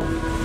Bye.